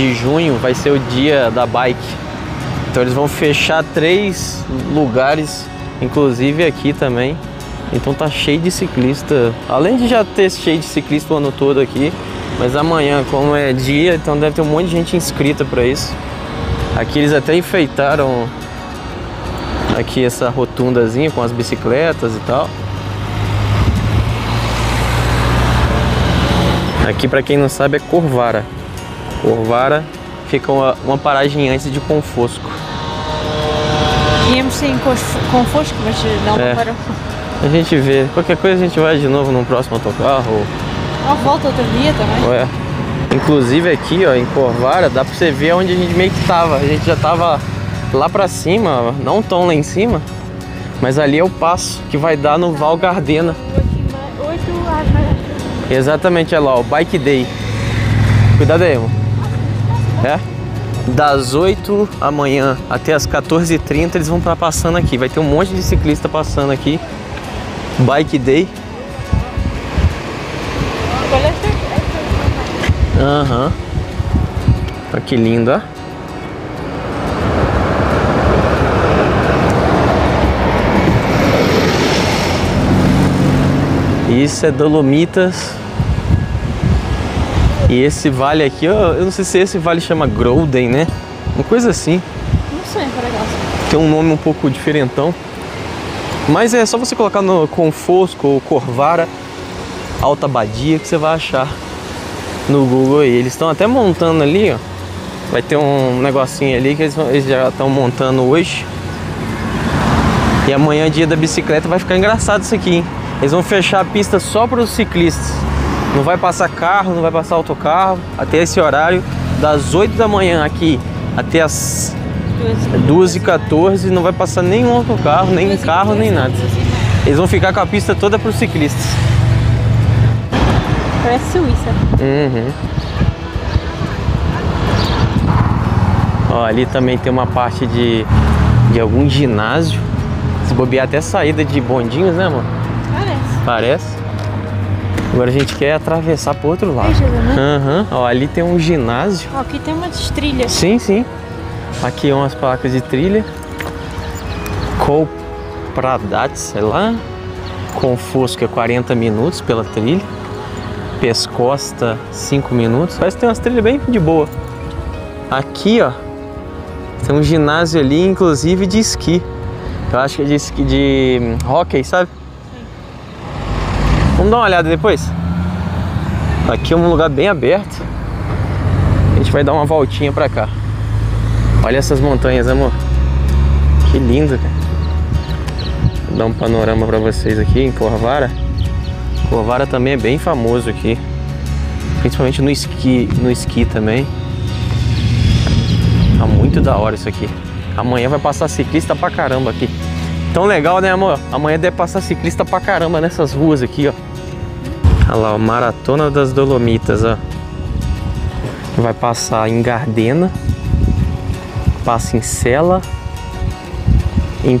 de junho, vai ser o dia da bike. Então eles vão fechar três lugares, inclusive aqui também. Então tá cheio de ciclista. Além de já ter cheio de ciclista o ano todo aqui, mas amanhã, como é dia, então deve ter um monte de gente inscrita para isso. Aqui eles até enfeitaram aqui essa rotundazinha com as bicicletas e tal. Aqui, para quem não sabe, é Corvara. Corvara fica uma, uma paragem antes de Confosco. Íamos sim com Confosco, mas não é. para. A gente vê. Qualquer coisa a gente vai de novo num próximo autocarro. Ou... volta outro dia também. Ué. Inclusive aqui, ó, em Corvara, dá pra você ver onde a gente meio que tava. A gente já tava lá pra cima, não tão lá em cima, mas ali é o passo que vai dar no Val Gardena. Exatamente, é lá, o Bike Day. Cuidado aí, irmão. É? Das 8 da manhã até as 14h30 eles vão estar passando aqui. Vai ter um monte de ciclista passando aqui. Bike Day. Aham. Uhum. Olha que lindo, ó. Isso é Dolomitas e esse vale aqui, eu não sei se esse vale chama Groden, né? Uma coisa assim. Não sei, legal. Tem um nome um pouco diferentão. Mas é só você colocar no Confosco ou Corvara Alta Badia que você vai achar no Google aí. Eles estão até montando ali, ó. Vai ter um negocinho ali que eles, eles já estão montando hoje. E amanhã, dia da bicicleta, vai ficar engraçado isso aqui, hein? Eles vão fechar a pista só para os ciclistas. Não vai passar carro, não vai passar autocarro até esse horário das 8 da manhã aqui até as 2h14 não vai passar nenhum autocarro, nem carro, nem nada. Eles vão ficar com a pista toda para os ciclistas. Parece Suíça. Uhum. Ó, ali também tem uma parte de, de algum ginásio. Se bobear até saída de bondinhos, né, mano? Parece. Parece. Agora a gente quer atravessar para outro lado. Uhum. Ó, ali tem um ginásio. Ó, aqui tem umas trilhas. Sim, sim. Aqui umas placas de trilha. Pradat, sei lá. Confosco é 40 minutos pela trilha. Pescosta 5 minutos. Parece que tem umas trilhas bem de boa. Aqui, ó, tem um ginásio ali, inclusive de esqui. Eu acho que é de esqui de hum, hockey, sabe? Vamos dar uma olhada depois? Aqui é um lugar bem aberto. A gente vai dar uma voltinha pra cá. Olha essas montanhas, amor. Que lindo, cara. Vou dar um panorama pra vocês aqui em Corvara. Corvara também é bem famoso aqui. Principalmente no esqui, no esqui também. Tá muito da hora isso aqui. Amanhã vai passar ciclista pra caramba aqui. Tão legal, né, amor? Amanhã deve passar ciclista pra caramba nessas ruas aqui, ó. Olha lá, Maratona das Dolomitas, ó. Vai passar em Gardena, passa em Sela, em,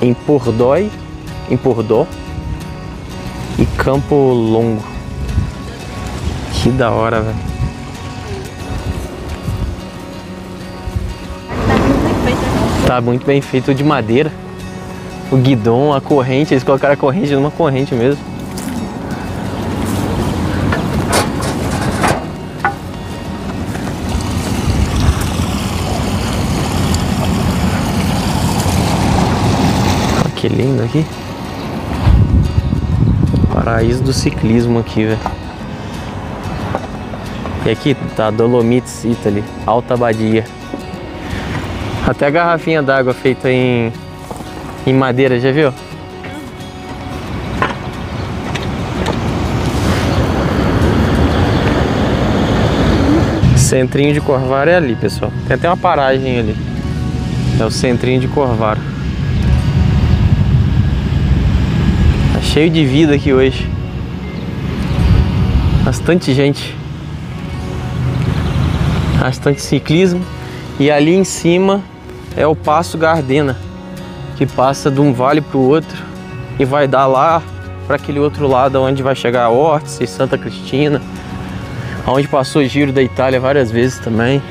em Pordói, em Pordó e Campo Longo. Que da hora, velho. Tá muito bem feito de madeira. O guidão, a corrente, eles colocaram a corrente numa corrente mesmo. Lindo aqui. Paraíso do ciclismo aqui, velho. E aqui tá Dolomites Italy, Alta Badia. Até a garrafinha d'água feita em, em madeira, já viu? Centrinho de Corvara é ali, pessoal. Tem até uma paragem ali. É o centrinho de Corvara. Tá cheio de vida aqui hoje. Bastante gente. Bastante ciclismo. E ali em cima é o Passo Gardena, que passa de um vale para o outro e vai dar lá para aquele outro lado onde vai chegar a Ortiz e Santa Cristina, onde passou o Giro da Itália várias vezes também.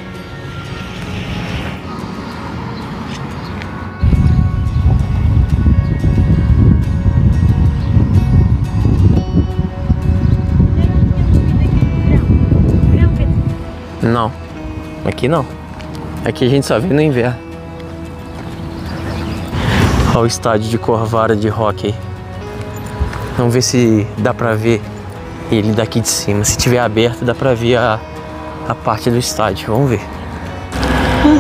Não, aqui não. Aqui a gente só vê no inverno. Olha o estádio de Corvara de hockey. Vamos ver se dá pra ver ele daqui de cima. Se tiver aberto, dá pra ver a, a parte do estádio. Vamos ver.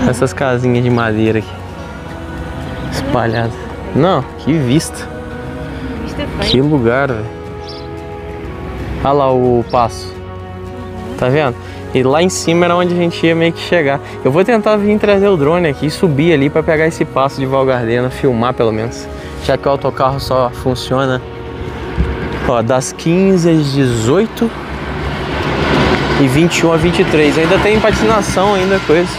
Essas casinhas de madeira aqui. Espalhadas. Não, que vista. Que lugar, velho. Olha lá o passo. Tá vendo? E lá em cima era onde a gente ia meio que chegar. Eu vou tentar vir trazer o drone aqui e subir ali para pegar esse passo de Valgardena, filmar pelo menos. Já que o autocarro só funciona ó, das 15 às 18 e 21 a 23. Ainda tem patinação, ainda coisa.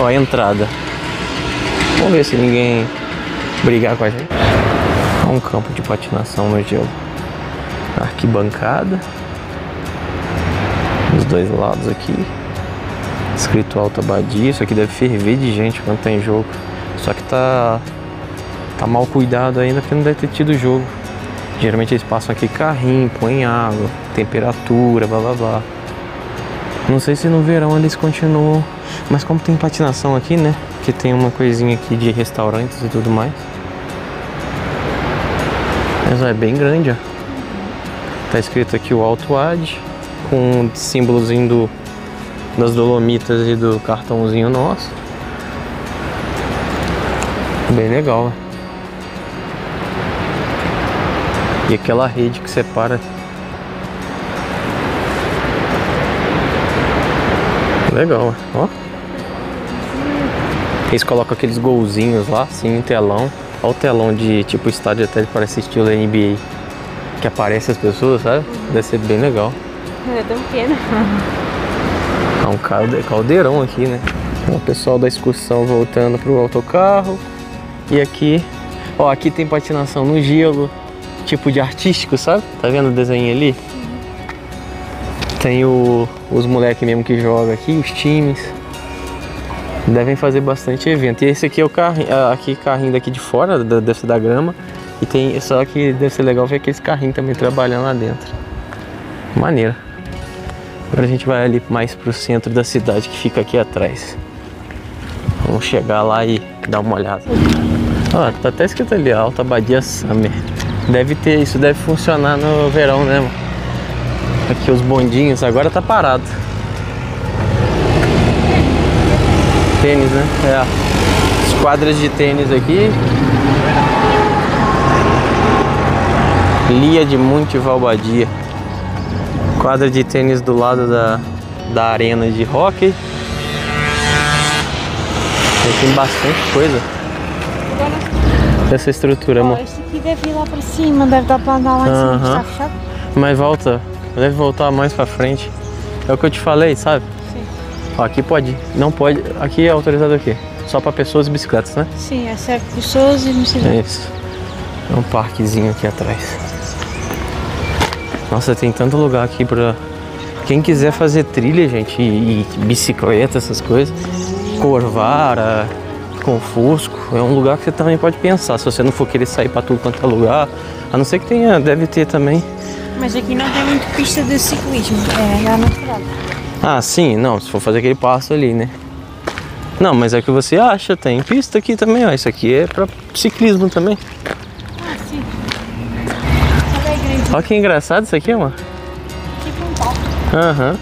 Ó, a entrada. Vamos ver se ninguém brigar com a gente. Ó, um campo de patinação no gelo. Arquibancada dos dois lados aqui. Escrito Alta Badia. Isso aqui deve ferver de gente quando tem jogo. Só que tá, tá mal cuidado ainda porque não deve ter tido jogo. Geralmente eles passam aqui carrinho, põem água, temperatura, blá blá blá. Não sei se no verão eles continuam. Mas como tem patinação aqui, né? Que tem uma coisinha aqui de restaurantes e tudo mais. Mas ó, é bem grande, ó. Tá escrito aqui o Alto Ad com o símbolozinho do, das Dolomitas e do cartãozinho nosso. Bem legal. E aquela rede que separa. Legal, ó. Eles colocam aqueles golzinhos lá, assim, em telão. Olha o telão de tipo estádio até parece estilo NBA. Que aparece as pessoas, sabe? Deve ser bem legal. É tão pequeno. É um caldeirão aqui, né? O pessoal da excursão voltando pro autocarro. E aqui, ó, aqui tem patinação no gelo, tipo de artístico, sabe? Tá vendo o desenho ali? Tem o, os moleques mesmo que jogam aqui, os times. Devem fazer bastante evento. E esse aqui é o carrinho, aqui carrinho daqui de fora, da, da grama. E tem, só que deve ser legal ver aqueles carrinhos também trabalhando lá dentro. Maneiro. Agora a gente vai ali mais pro centro da cidade que fica aqui atrás. Vamos chegar lá e dar uma olhada. Ó, tá até escrito ali, Alta Badia Summer. Deve ter, isso deve funcionar no verão, né, mano? Aqui os bondinhos, agora tá parado. Tênis, né? É. As quadras de tênis aqui. Lia de Monte Valbadia. Quadra de tênis do lado da, da arena de hockey. Tem bastante coisa. Essa estrutura, amor. Esse aqui deve ir lá pra cima, deve dar pra andar lá em cima, tá fechado? Mas volta, deve voltar mais pra frente. É o que eu te falei, sabe? Sim. Ó, aqui pode, não pode. Aqui é autorizado o quê? Só pra pessoas e bicicletas, né? Sim, é certo pessoas e sei É isso. É um parquezinho aqui atrás. Nossa, tem tanto lugar aqui pra. Quem quiser fazer trilha, gente, e, e bicicleta, essas coisas. Corvara, Confusco, é um lugar que você também pode pensar. Se você não for querer sair pra tudo quanto é lugar. A não ser que tenha, deve ter também. Mas aqui não tem muito pista de ciclismo, é na natural. Ah, sim, não, se for fazer aquele passo ali, né? Não, mas é o que você acha, tem pista aqui também, ó. Isso aqui é pra ciclismo também. Olha que engraçado isso aqui, mano. tipo um palco. Aham.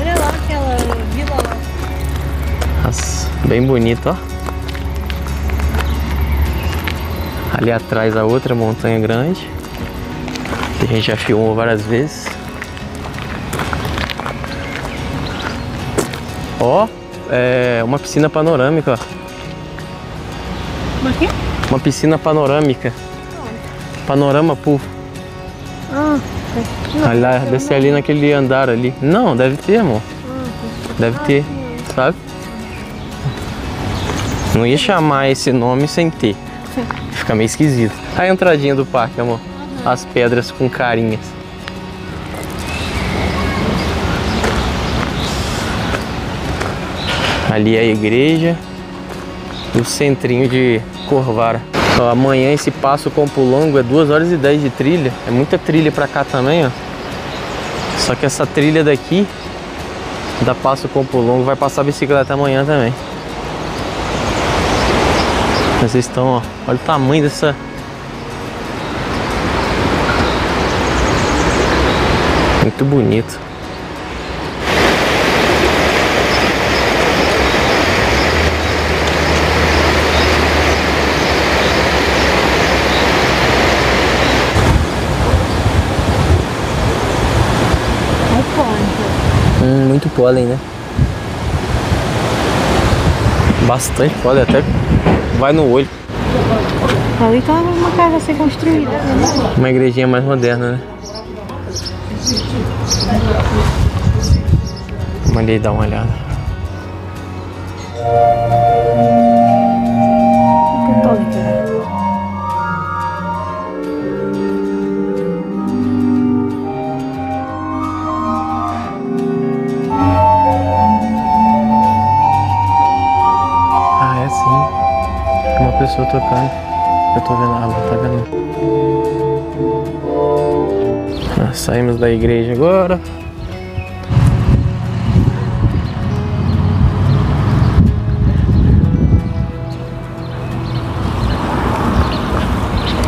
Olha lá aquela vila lá. Nossa, bem bonito, ó. Ali atrás a outra montanha grande. Que a gente já filmou várias vezes. Ó, é uma piscina panorâmica, ó. Uma piscina panorâmica. Panorama pool. Ah, Ali, lá, deve ser ali naquele andar ali. Não, deve ter, amor. Deve ter, sabe? Não ia chamar esse nome sem ter. Fica meio esquisito. A entradinha do parque, amor. As pedras com carinhas. Ali é a igreja. O centrinho de Corvara. Amanhã esse passo Campo Longo é 2 horas e 10 de trilha. É muita trilha pra cá também, ó. Só que essa trilha daqui, da Passo Campo Longo, vai passar bicicleta amanhã também. Vocês estão, ó. Olha o tamanho dessa. Muito bonito. Ai, quanto? Hum, muito pólen, né? Bastante pólen, até vai no olho. Ali tá uma casa a ser construída. Uma igrejinha mais moderna, né? Vamos ali dar uma olhada. Pessoa tocando. Eu tô vendo, ah, vou tá vendo. Ah, saímos da igreja agora.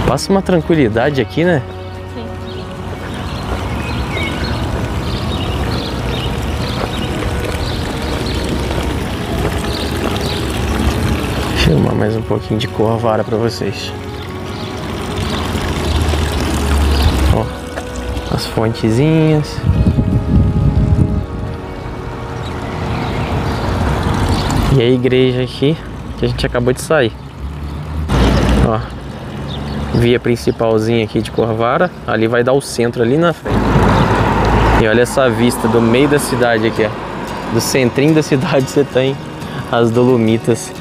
Passa uma tranquilidade aqui, né? Filmar mais um pouquinho de Corvara pra vocês. Ó, as fontezinhas. E a igreja aqui que a gente acabou de sair. Ó, via principalzinha aqui de Corvara. Ali vai dar o centro ali na frente. E olha essa vista do meio da cidade aqui, ó. Do centrinho da cidade você tem as Dolomitas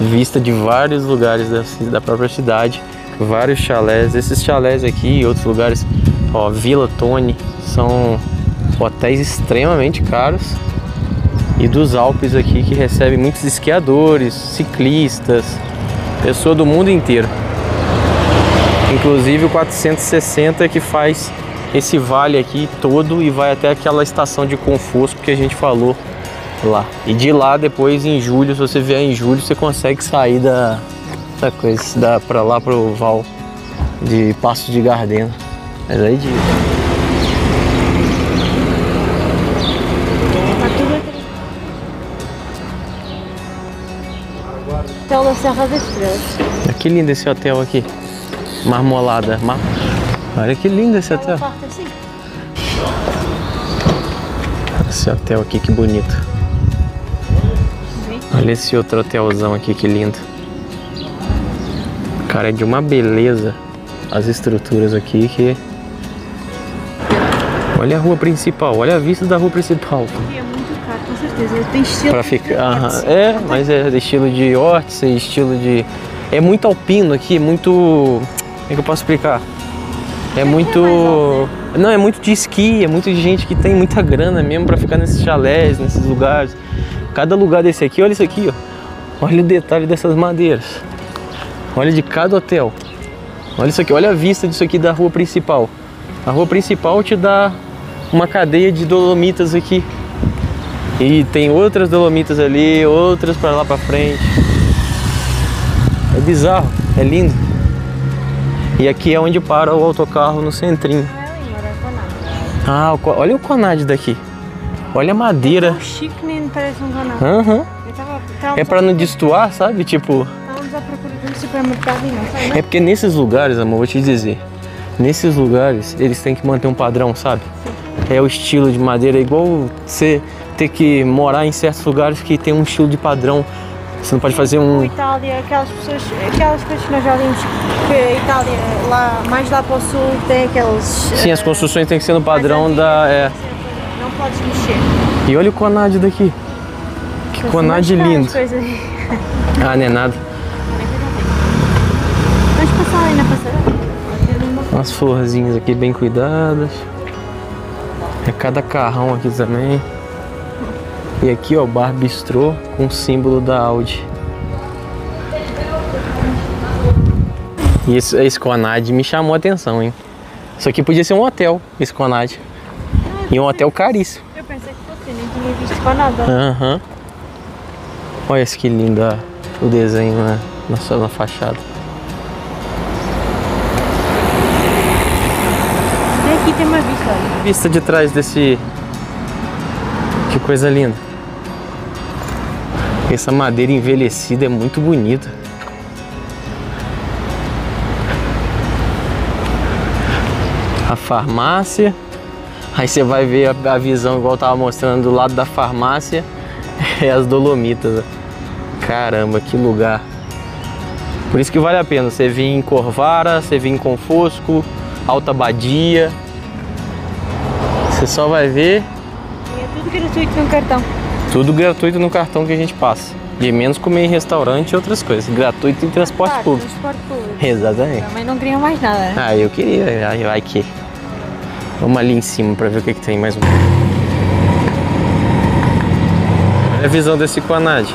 vista de vários lugares da, da própria cidade, vários chalés. Esses chalés aqui e outros lugares, ó, Vila Tony, são hotéis extremamente caros. E dos Alpes aqui que recebem muitos esquiadores, ciclistas, pessoa do mundo inteiro. Inclusive o 460 que faz esse vale aqui todo e vai até aquela estação de Confosco que a gente falou lá. E de lá depois em julho, se você vier em julho, você consegue sair da, da coisa, da, pra lá pro Val de Passo de Gardena. Mas aí de. Hotel da Serra das Estrelas. Olha que lindo esse hotel aqui. Marmolada. Mar... Olha que lindo esse hotel. Assim. Esse hotel aqui, que bonito. Olha esse outro hotelzão aqui, que lindo. Cara, é de uma beleza as estruturas aqui que. Olha a rua principal, olha a vista da rua principal. E é muito caro, com certeza. Tem estilo. Pra ficar. É, mas é estilo de Ortiz, estilo de. É muito alpino aqui, muito. Como é que eu posso explicar? É muito. Não, é muito de esqui, é muito de gente que tem muita grana mesmo pra ficar nesses chalés, nesses lugares. Cada lugar desse aqui, olha isso aqui, ó. Olha o detalhe dessas madeiras. Olha de cada hotel. Olha isso aqui, olha a vista disso aqui da rua principal. A rua principal te dá uma cadeia de dolomitas aqui. E tem outras dolomitas ali, outras para lá para frente. É bizarro, é lindo. E aqui é onde para o autocarro no centrinho. Ah, o co- olha o Conad daqui. Olha a madeira. O chique nem parece um canal. Aham. Tava É para não destoar, sabe? Tipo, sai é porque nesses lugares, amor, vou te dizer. Nesses lugares, eles têm que manter um padrão, sabe? É o estilo de madeira igual você ter que morar em certos lugares que tem um estilo de padrão. Você não pode fazer um. Itália, aquelas pessoas, aquelas coisas que nós já vimos que a Itália, lá, mais lá para o sul, tem aqueles. Sim, as eh, construções têm que ser no padrão da. É. Não podes mexer. E olha o Conad daqui. Que Conad Mas faz lindo. Ah, não é nada. Vamos passar aí na passarela. Umas florzinhas aqui bem cuidadas. É cada carrão aqui também. E aqui, ó, bar bistrô com o símbolo da Audi. E esse, esse Conad me chamou a atenção, hein? Isso aqui podia ser um hotel, esse Conad. E um hotel caríssimo. Eu pensei que fosse, nem tinha visto com nada. Aham. Olha esse que lindo ó, o desenho na, na, sua- na fachada. E aqui tem uma vista, olha. Vista de trás desse. Que coisa linda. Essa madeira envelhecida é muito bonita. A farmácia. Aí você vai ver a, a visão igual eu tava mostrando do lado da farmácia. É as Dolomitas. Caramba, que lugar. Por isso que vale a pena você vir em Corvara, você vir em Confosco, Alta Badia. Você só vai ver E é tudo gratuito no cartão. tudo gratuito no cartão que a gente passa. De menos comer em restaurante e outras coisas. Gratuito em transporte Claro, público. transporte público. Exatamente. Também não queriam mais nada, né? Ah, eu queria. Ai, vai que. Vamos ali em cima pra ver o que, que tem mais um. Olha a visão desse Conad.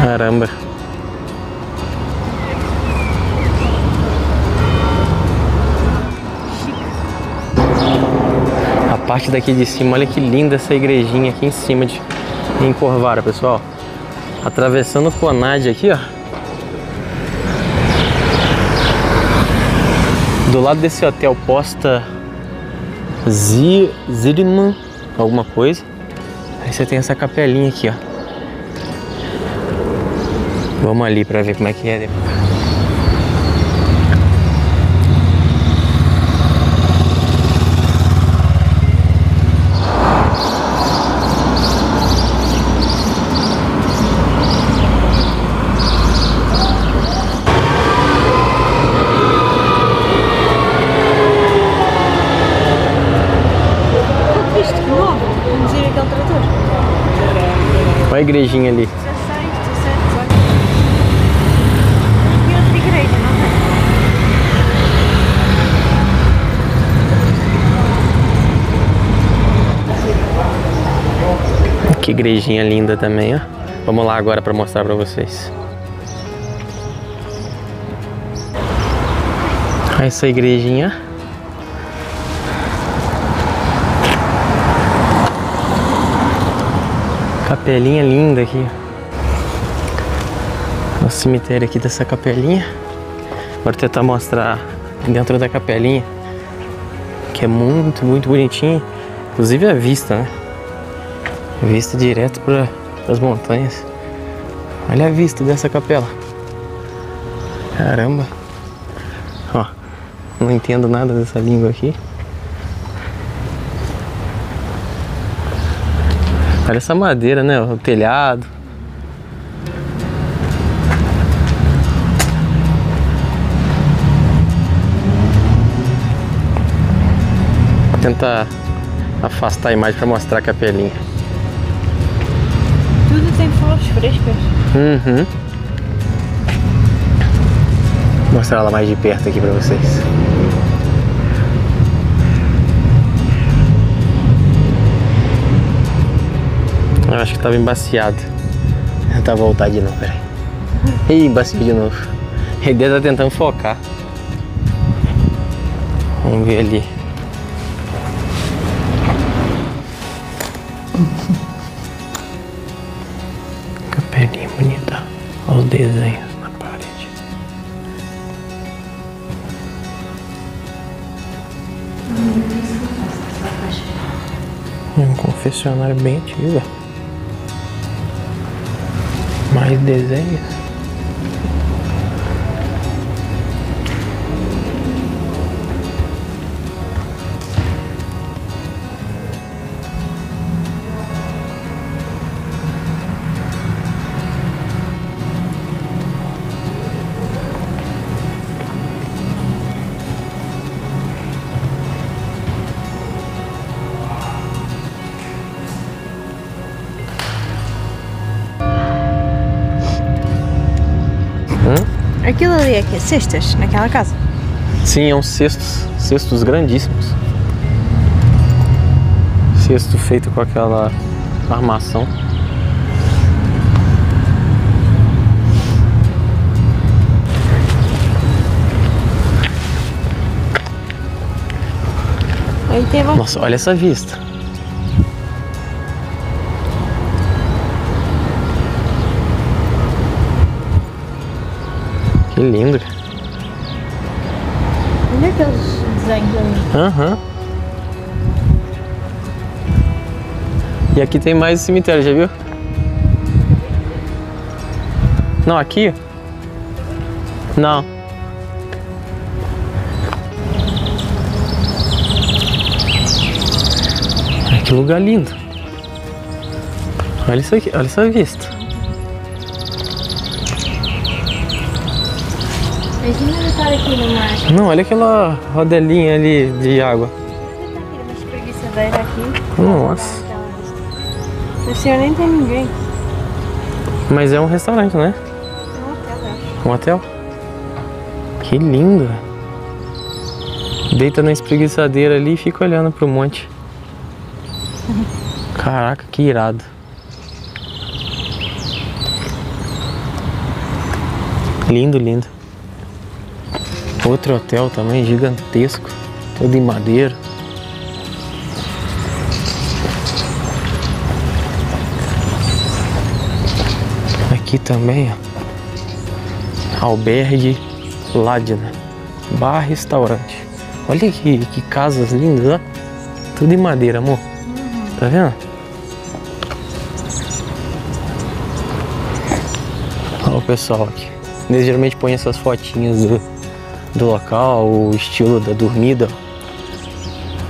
Caramba. A parte daqui de cima, olha que linda essa igrejinha aqui em cima de em Corvara, pessoal. Atravessando o Conad aqui, ó. Lado desse hotel posta Zi- Zirman, alguma coisa. Aí você tem essa capelinha aqui, ó. Vamos ali pra ver como é que é. Isto que novo. Vamos ir aquele trator. Olha a igrejinha ali. 16, 17, 18. E outra igreja, não tem? Que igrejinha linda também, ó. Vamos lá agora pra mostrar pra vocês. Olha essa igrejinha. Capelinha linda aqui. O cemitério aqui dessa capelinha. Vou tentar mostrar dentro da capelinha. Que é muito, muito bonitinho. Inclusive a vista, né? Vista direto para as montanhas. Olha a vista dessa capela. Caramba. Ó, não entendo nada dessa língua aqui. Olha essa madeira, né? O telhado. Vou tentar afastar a imagem para mostrar a capelinha. Tudo tem flores frescas. Uhum. Vou mostrar ela mais de perto aqui pra vocês. Eu acho que tava embaciado. Tentar voltar de novo, peraí. Ih, embaciou de novo. Ele estar tentando focar. Vamos ver ali. Capelinha bonita. Olha os desenhos na parede. Um confessionário bem antigo. Mais desenhos. Ali é que Cestas, naquela casa. Sim, é uns cestos, cestos grandíssimos. Cesto feito com aquela armação. Nossa, olha essa vista. Lindo. cara. Olha aqueles desenhos ali. Aham. E aqui tem mais cemitério, já viu? Não, aqui? Não. Que lugar lindo. Olha isso aqui, olha essa vista. Imagina estar aqui no mar. Não, olha aquela rodelinha ali de água. Nossa. Esse senhor nem tem ninguém. Mas é um restaurante, né? É um hotel. Um hotel? Que lindo. Deita na espreguiçadeira ali e fica olhando pro monte. Caraca, que irado. Lindo, lindo. Outro hotel também gigantesco, todo em madeira. Aqui também, ó. Albergue Ladina, bar restaurante. Olha que, que casas lindas, ó. Tudo em madeira, amor. Tá vendo? Olha o pessoal aqui. Eles geralmente põem essas fotinhas do, do local, o estilo da dormida,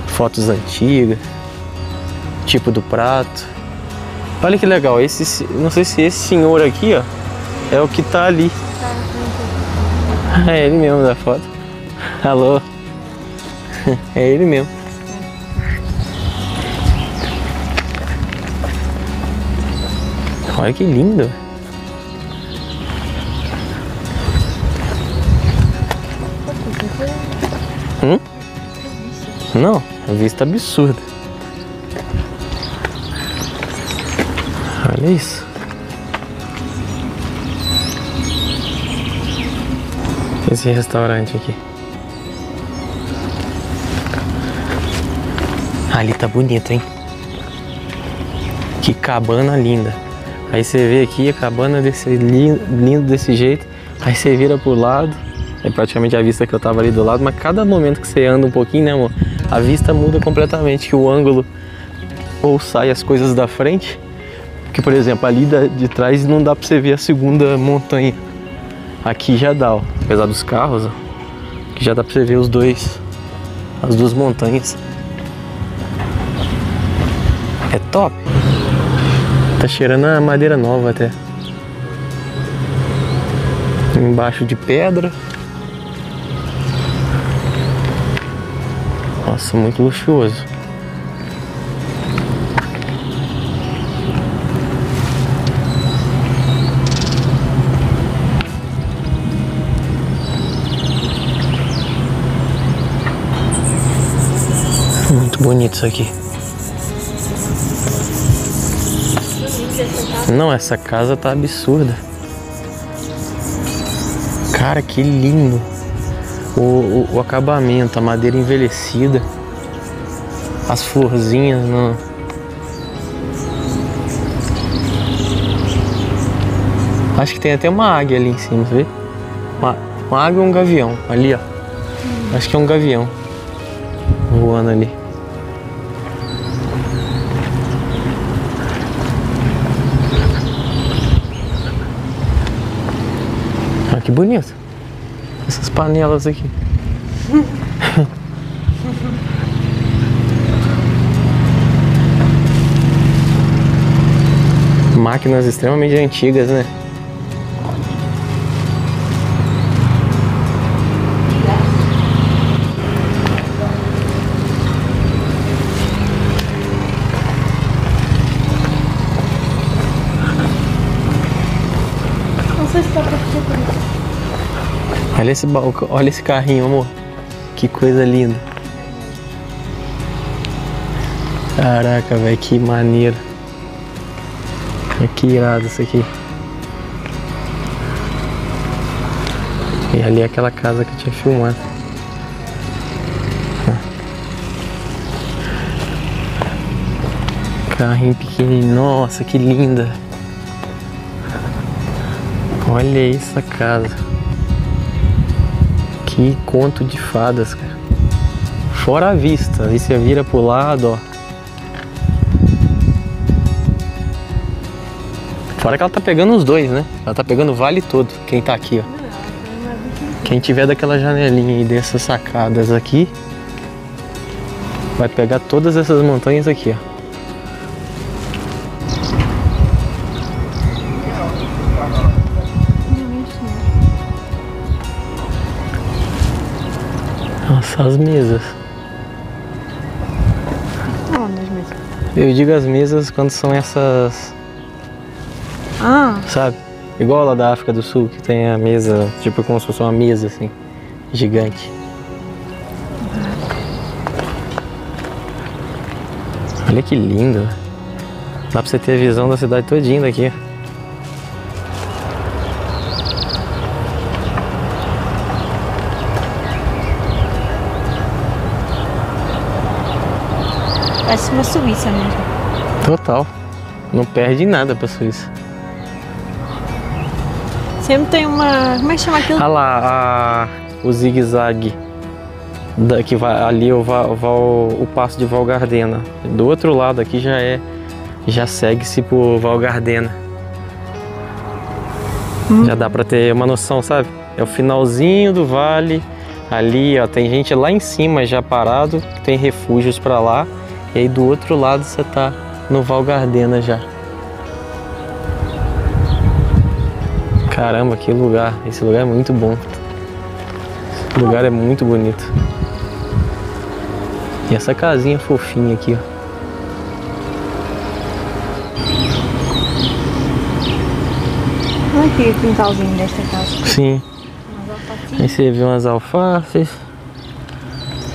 fotos antigas, tipo do prato. Olha que legal, esse, se- não sei se esse senhor aqui, ó, é o que tá ali. É ele mesmo da foto. Alô? É ele mesmo. Olha que lindo. Hum? Não, vista absurda. Olha isso. Esse restaurante aqui. Ali tá bonito, hein? Que cabana linda. Aí você vê aqui a cabana desse lindo, lindo desse jeito. Aí você vira pro lado. É praticamente a vista que eu tava ali do lado, mas cada momento que você anda um pouquinho, né, amor? A vista muda completamente, que o ângulo ou sai as coisas da frente. Que, por exemplo, ali de trás não dá pra você ver a segunda montanha. Aqui já dá, ó. Apesar dos carros, ó. Que já dá pra você ver os dois. As duas montanhas. É top. Tá cheirando a madeira nova até. Embaixo de pedra. Nossa, muito luxuoso. Muito bonito isso aqui. Não, essa casa tá absurda. Cara, que lindo. O, o, o acabamento, a madeira envelhecida. As florzinhas no. Acho que tem até uma águia ali em cima, você vê? Uma, uma águia ou um gavião. Ali, ó. Acho que é um gavião. Voando ali. Ah, que bonito. Essas panelas aqui. Máquinas extremamente antigas, né? Olha esse balcão, olha esse carrinho, amor. Que coisa linda. Caraca, velho, que maneiro. É que irado isso aqui. E ali é aquela casa que eu tinha filmado. Carrinho pequenininho. Nossa, que linda. Olha essa casa. Que conto de fadas, cara. Fora a vista. Aí você vira pro lado, ó. Fora que ela tá pegando os dois, né? Ela tá pegando o vale todo, quem tá aqui, ó. Quem tiver daquela janelinha aí dessas sacadas aqui, vai pegar todas essas montanhas aqui, ó. As mesas. Onde as mesas? Eu digo as mesas quando são essas, Ah, sabe? Igual lá da África do Sul, que tem a mesa, tipo como se fosse uma mesa assim, gigante. Olha que lindo. Dá pra você ter a visão da cidade todinha daqui. Parece uma Suíça mesmo. Total. Não perde nada pra Suíça. Sempre tem uma. Como é que chama aquilo? Olha lá a- o zigue-zague. da- Que vai, ali o, o Val- o passo de Val Gardena. Do outro lado aqui já é. Já segue-se por Val Gardena. Já dá pra ter uma noção, sabe? É o finalzinho do vale. Ali, ó, tem gente lá em cima já parado, tem refúgios pra lá. E aí do outro lado você tá no Val Gardena já. Caramba, que lugar. Esse lugar é muito bom. Esse lugar é muito bonito. E essa casinha fofinha aqui, ó. Olha aqui o quintalzinho desta casa. Sim. Aí você vê umas alfaces.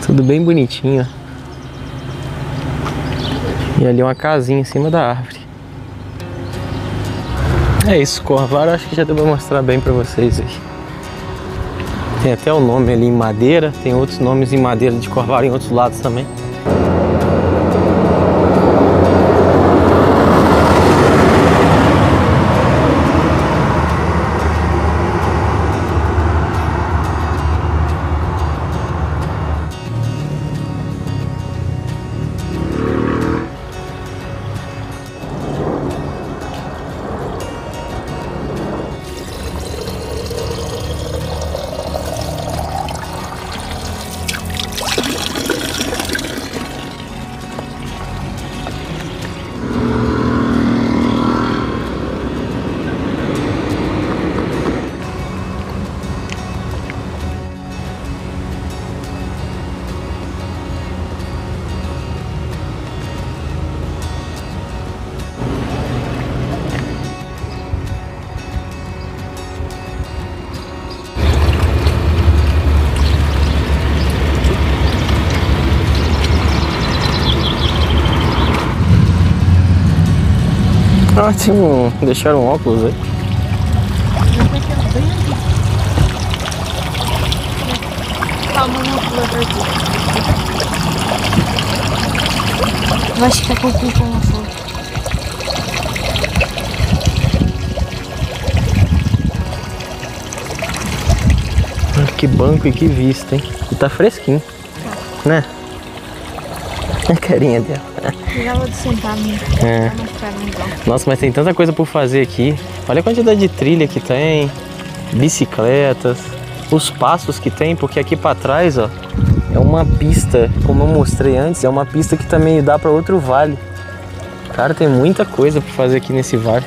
Tudo bem bonitinho. ó. E ali uma casinha em cima da árvore. É isso, Corvara acho que já deu pra mostrar bem pra vocês aí. Tem até o nome ali em madeira, tem outros nomes em madeira de Corvara em outros lados também. Tinha um... deixaram óculos aí. Calma, não pula atrás disso. Vai ficar com o cu com uma foto. Que banco e que vista, hein? E tá fresquinho, né? A carinha dela. Sentar-me. É. Tá então. Nossa, mas tem tanta coisa por fazer aqui. Olha a quantidade de trilha que tem, bicicletas, os passos que tem, porque aqui pra trás, ó, é uma pista, como eu mostrei antes, é uma pista que também dá pra outro vale. Cara, tem muita coisa pra fazer aqui nesse vale.